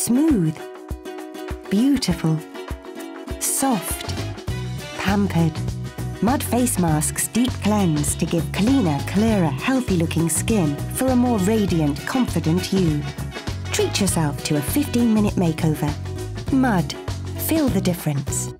Smooth. Beautiful. Soft. Pampered. Mudd face masks deep cleanse to give cleaner, clearer, healthy looking skin for a more radiant, confident you. Treat yourself to a 15 minute makeover. Mudd. Feel the difference.